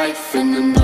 life in the night.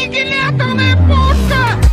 нигиляторная пушка!